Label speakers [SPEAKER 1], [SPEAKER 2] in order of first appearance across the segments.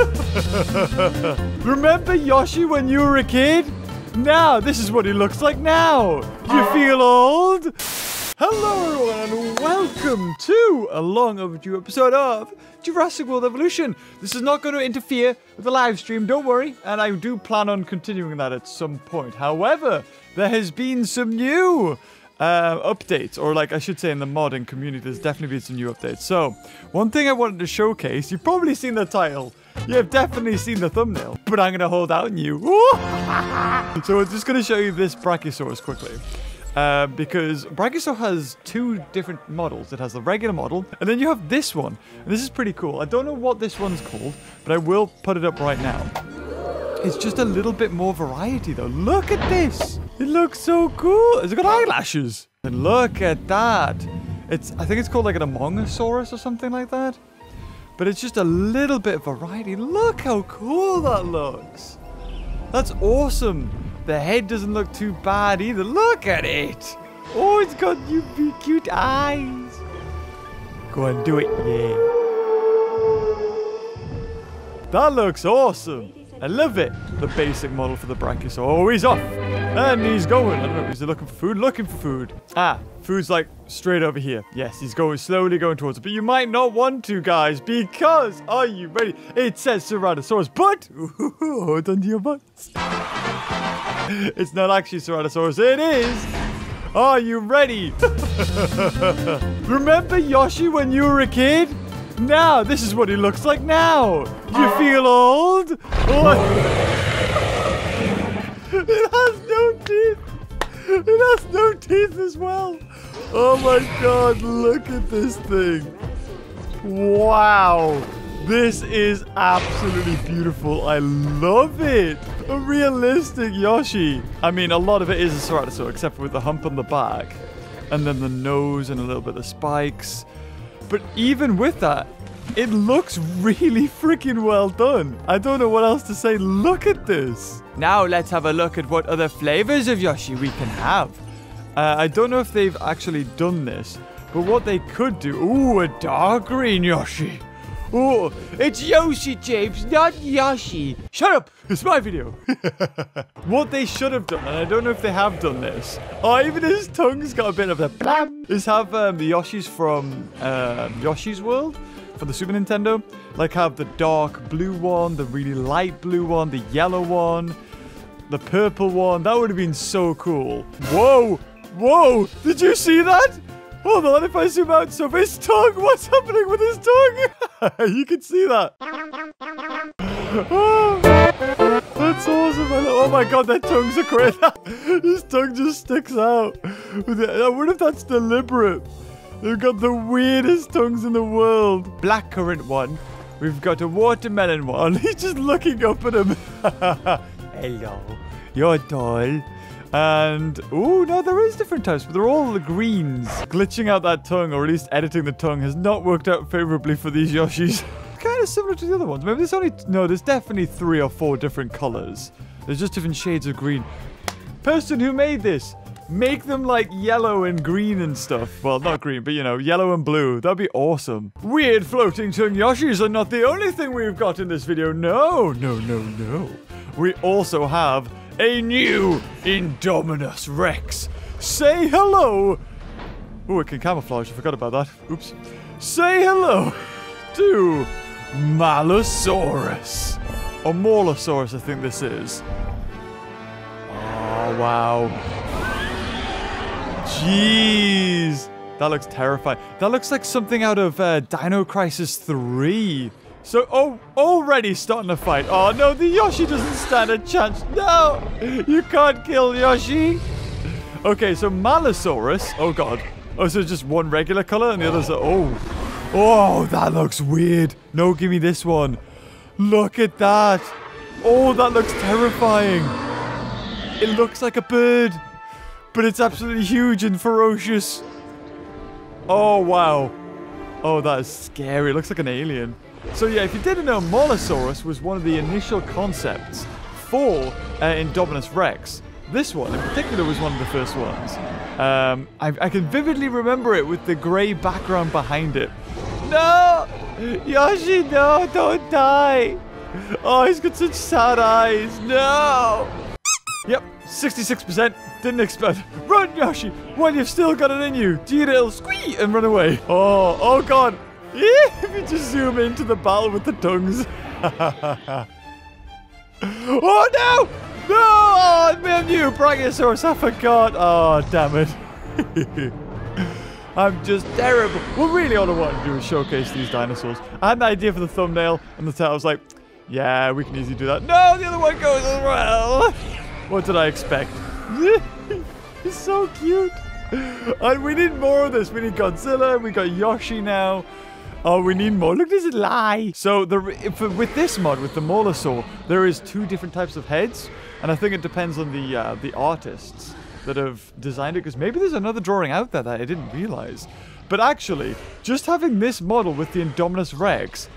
[SPEAKER 1] Remember Yoshi when you were a kid? Now, this is what he looks like now. You feel old? Hello, everyone, and welcome to a long overdue episode of Jurassic World Evolution. This is not going to interfere with the live stream, don't worry, and I do plan on continuing that at some point. However, there has been some new uh, updates, or like I should say in the modding community, there's definitely been some new updates. So, one thing I wanted to showcase, you've probably seen the title, you have definitely seen the thumbnail, but I'm going to hold out on you. so we're just going to show you this Brachiosaurus quickly. Uh, because Brachiosaur has two different models. It has the regular model, and then you have this one. And this is pretty cool. I don't know what this one's called, but I will put it up right now. It's just a little bit more variety, though. Look at this. It looks so cool. It's got eyelashes. And look at that. It's I think it's called like an Amongosaurus or something like that. But it's just a little bit of variety. Look how cool that looks. That's awesome. The head doesn't look too bad either. Look at it. Oh, it's got you cute eyes. Go and do it, yeah. That looks awesome. I love it. The basic model for the Brachiosaur. Oh, he's off. And he's going. I don't know. Is he looking for food? Looking for food. Ah, food's like straight over here. Yes, he's going slowly going towards it. But you might not want to, guys, because are you ready? It says Ceratosaurus, but hold on to your butts. it's not actually Ceratosaurus. It is. Are you ready? Remember Yoshi when you were a kid? Now, this is what he looks like now. You uh, feel old? Oh. it has no teeth. It has no teeth as well. Oh my god, look at this thing. Wow. This is absolutely beautiful. I love it. A realistic Yoshi. I mean, a lot of it is a Ceratosaur, except for with the hump on the back. And then the nose and a little bit of spikes. But even with that, it looks really freaking well done. I don't know what else to say. Look at this. Now let's have a look at what other flavors of Yoshi we can have. Uh, I don't know if they've actually done this, but what they could do... Ooh, a dark green Yoshi. Oh, it's Yoshi, James, not Yoshi. Shut up. It's my video. what they should have done, and I don't know if they have done this. Oh, even his tongue's got a bit of a blam. Is have um, the Yoshis from um, Yoshi's World for the Super Nintendo. Like have the dark blue one, the really light blue one, the yellow one, the purple one. That would have been so cool. Whoa. Whoa. Did you see that? Hold on, if I zoom out, so his tongue, what's happening with his tongue? you can see that. Oh, that's awesome. Oh my god, that tongue's a great. his tongue just sticks out. I wonder if that's deliberate. They've got the weirdest tongues in the world. Blackcurrant one. We've got a watermelon one. He's just looking up at him. Hello. You're tall. And, oh, no, there is different types, but they're all the greens. Glitching out that tongue, or at least editing the tongue, has not worked out favorably for these Yoshis. kind of similar to the other ones. Maybe there's only, no, there's definitely three or four different colors. There's just different shades of green. Person who made this, make them like yellow and green and stuff. Well, not green, but you know, yellow and blue. That'd be awesome. Weird floating tongue Yoshis are not the only thing we've got in this video. No, no, no, no. We also have a new Indominus Rex. Say hello. Oh, it can camouflage. I forgot about that. Oops. Say hello to Malosaurus. Or Morlosaurus, I think this is. Oh, wow. Jeez. That looks terrifying. That looks like something out of uh, Dino Crisis 3. So, oh, already starting a fight. Oh, no, the Yoshi doesn't stand a chance. No, you can't kill Yoshi. Okay, so Malosaurus. Oh, God. Oh, so just one regular color and the others are, oh. Oh, that looks weird. No, give me this one. Look at that. Oh, that looks terrifying. It looks like a bird, but it's absolutely huge and ferocious. Oh, wow. Oh, that is scary. It looks like an alien. So yeah, if you didn't know, Molosaurus was one of the initial concepts for uh, Indominus Rex. This one in particular was one of the first ones. Um, I, I can vividly remember it with the grey background behind it. No! Yoshi, no, don't die! Oh, he's got such sad eyes. No. Yep, 66%. Didn't expect. Run, Yoshi, while you've still got it in you. Do little squee and run away. Oh, oh God. if you just zoom into the battle with the tongues. oh, no. No, oh, man, you, Brachiosaurus, I forgot. Oh, damn it. I'm just terrible. Well, really, all I want to do is showcase these dinosaurs. I had an idea for the thumbnail, and the title was like, yeah, we can easily do that. No, the other one goes as well. What did I expect? He's so cute. And we need more of this. We need Godzilla. We got Yoshi now. Oh, we need more. Look, there's a lie. So the if, with this mod, with the Molosaur, there is two different types of heads. And I think it depends on the uh, the artists that have designed it. Because maybe there's another drawing out there that I didn't realize. But actually, just having this model with the Indominus Rex,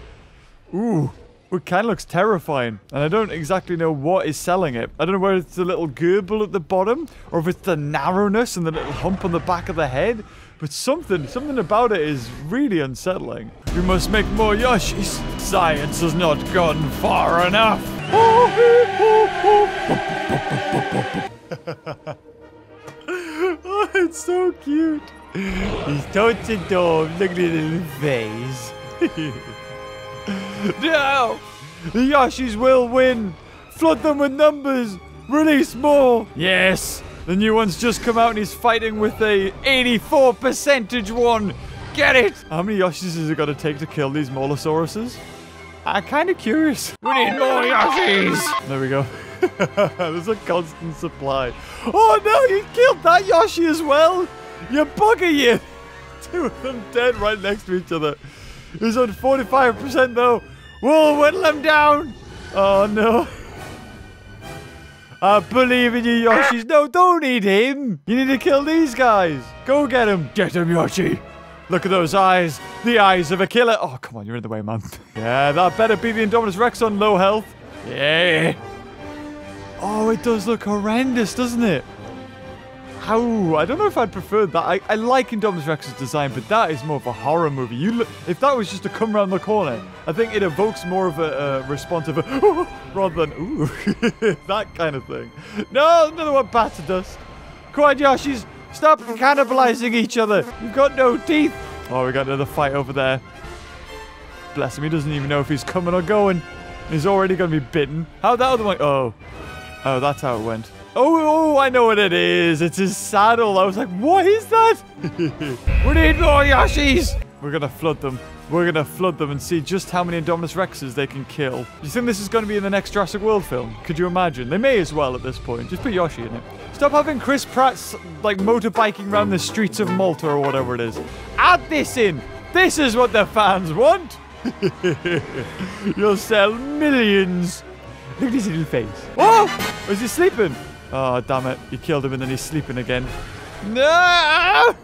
[SPEAKER 1] ooh, it kind of looks terrifying. And I don't exactly know what is selling it. I don't know whether it's the little gerbil at the bottom, or if it's the narrowness and the little hump on the back of the head. But something, something about it is really unsettling. We must make more Yoshis. Science has not gone far enough. oh, it's so cute. He's totes adorable. Look at his little face. no! The Yoshis will win! Flood them with numbers! Release more! Yes! The new one's just come out and he's fighting with a 84 percentage one! Get it! How many Yoshis is it going to take to kill these Molosauruses? I'm kind of curious. We need more Yoshis! There we go. There's a constant supply. Oh no, you killed that Yoshi as well! You bugger you! Two of them dead right next to each other. He's on 45% though. We'll whittle him down. Oh no. I believe in you, Yoshis. No, don't eat him. You need to kill these guys. Go get him. Get him, Yoshi. Look at those eyes. The eyes of a killer. Oh, come on. You're in the way, man. yeah, that better be the Indominus Rex on low health. Yeah. Oh, it does look horrendous, doesn't it? How? I don't know if I'd prefer that. I, I like Indominus Rex's design, but that is more of a horror movie. You look, If that was just to come around the corner, I think it evokes more of a, a response of a rather than ooh, that kind of thing. No, another one bats us. Come. Stop cannibalizing each other. You've got no teeth. Oh, we got another fight over there. Bless him. He doesn't even know if he's coming or going. He's already going to be bitten. How'd that other one... Oh. Oh, that's how it went. Oh, oh, I know what it is. It's his saddle. I was like, what is that? we need more Yoshis. We're going to flood them. We're going to flood them and see just how many Indominus Rexes they can kill. Do you think this is going to be in the next Jurassic World film? Could you imagine? They may as well at this point. Just put Yoshi in it. Stop having Chris Pratt's, like, motorbiking around the streets of Malta or whatever it is. Add this in. This is what the fans want. You'll sell millions. Look at his little face. Oh! Is he sleeping? Oh, damn it. He killed him and then he's sleeping again. No!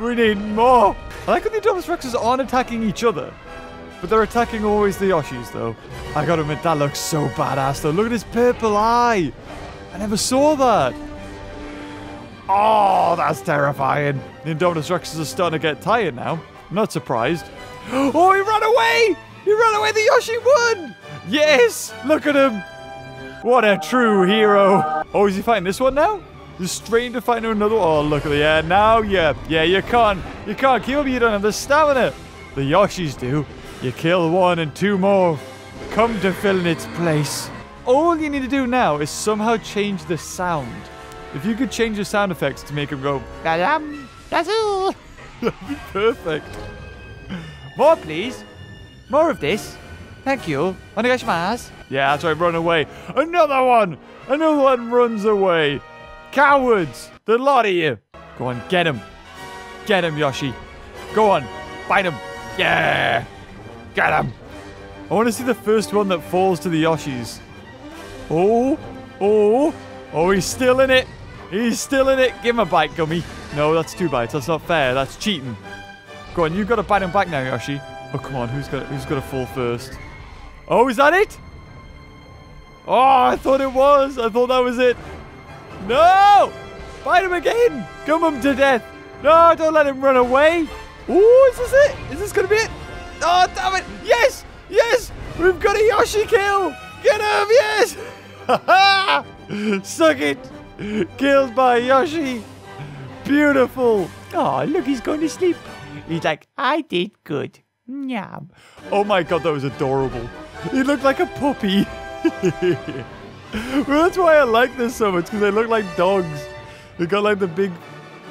[SPEAKER 1] We need more. I like how the Indominus Rexes aren't attacking each other. But they're attacking always the Yoshis, though. I gotta admit, that looks so badass, though. Look at his purple eye. I never saw that. Oh, that's terrifying. The Indominus Rexes are starting to get tired now. I'm not surprised. Oh, he ran away! He ran away! The Yoshi won! Yes! Look at him! What a true hero. Oh, is he fighting this one now? He's straight to fight another one. Oh, look at the yeah. Now, yeah, yeah. You can't, you can't kill me. You don't have the stamina. The Yoshis do. You kill one and two more come to fill in its place. All you need to do now is somehow change the sound. If you could change the sound effects to make him go, Badam, that's. That'd be perfect. More, please. More of this. Thank you. Onegashimasu. Yeah, that's right. Run away. Another one. Another one runs away. Cowards. The lot of you. Go on, get him. Get him, Yoshi. Go on. Bite him. Yeah. Get him. I want to see the first one that falls to the Yoshis. Oh. Oh. Oh, he's still in it. He's still in it. Give him a bite, Gummy. No, that's two bites. That's not fair. That's cheating. Go on, you've got to bite him back now, Yoshi. Oh, come on. Who's got who's got to fall first? Oh, is that it? Oh, I thought it was. I thought that was it. No! Fight him again! Gum him to death! No, don't let him run away! Ooh, is this it? Is this gonna be it? Oh, damn it! Yes! Yes! We've got a Yoshi kill! Get him, yes! Suck it! Killed by Yoshi! Beautiful! Oh, look, he's going to sleep. He's like, I did good. Yum. Oh my god, that was adorable. He looked like a puppy. well, that's why I like this so much, because they look like dogs. They got like the big,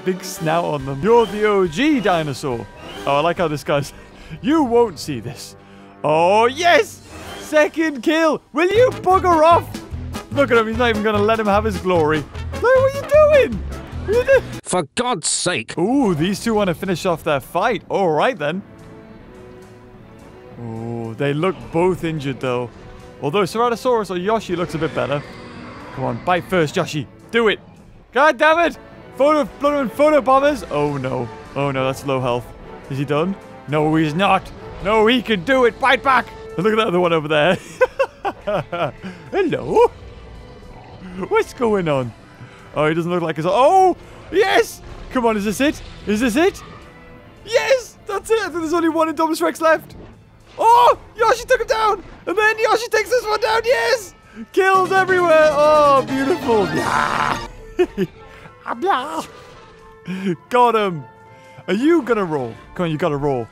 [SPEAKER 1] big snout on them. You're the OG dinosaur. Oh, I like how this guy's... You won't see this. Oh, yes! Second kill. Will you bugger off? Look at him. He's not even going to let him have his glory. Look, what are you doing? What are you doing?
[SPEAKER 2] For God's sake!
[SPEAKER 1] Ooh, these two want to finish off their fight. All right, then. Oh, they look both injured, though. Although Ceratosaurus or Yoshi looks a bit better. Come on, bite first, Yoshi. Do it. God damn it. Photo, blood photo bombers. Oh, no. Oh, no, that's low health. Is he done? No, he's not. No, he can do it. Bite back. Look at that other one over there. Hello. What's going on? Oh, he doesn't look like his. Oh, yes. Come on, is this it? Is this it? Yes, that's it. I think there's only one Indominus Rex left. Oh, Yoshi took him down. And then Yoshi takes this one down. Yes. Kills everywhere. Oh, beautiful. Yeah. Got him. Are you to roll? Come on, you got to roll.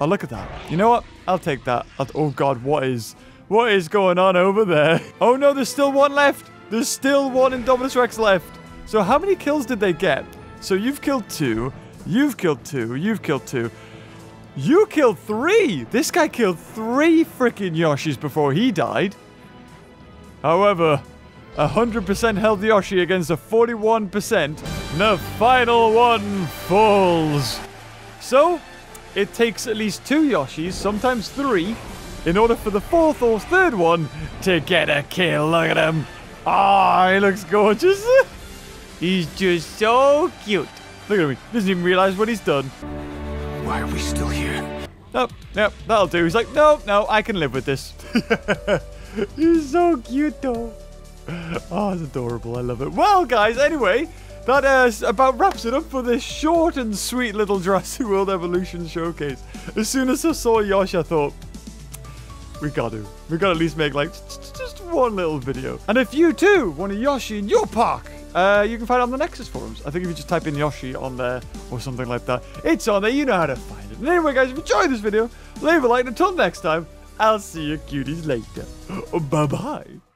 [SPEAKER 1] Oh, look at that. You know what? I'll take that. Oh, I'll, oh, God, what is... What is going on over there? Oh, no, there's still one left. There's still one Indominus Rex left. So how many kills did they get? So you've killed two. You've killed two. You've killed two. You killed three. This guy killed three freaking Yoshis before he died. However, 100% held Yoshi against a 41%. The final one falls. So, it takes at least two Yoshis, sometimes three, in order for the fourth or third one to get a kill. Look at him. Ah, oh, he looks gorgeous. He's just so cute. Look at him. He doesn't even realize what he's done.
[SPEAKER 2] Why are we still here?
[SPEAKER 1] Nope, nope, that'll do. He's like, no, no, I can live with this. he's so cute, though. Oh, it's adorable. I love it. Well, guys, anyway, that uh, about wraps it up for this short and sweet little Jurassic World Evolution showcase. As soon as I saw Yoshi, I thought, we got to. We got to at least make like just one little video. And if you too want a Yoshi in your park, uh, you can find it on the Nexus forums. I think if you just type in Yoshi on there or something like that, it's on there. You know how to find it. And anyway, guys, if you enjoyed this video, leave a like. And until next time, I'll see you cuties later. Bye-bye.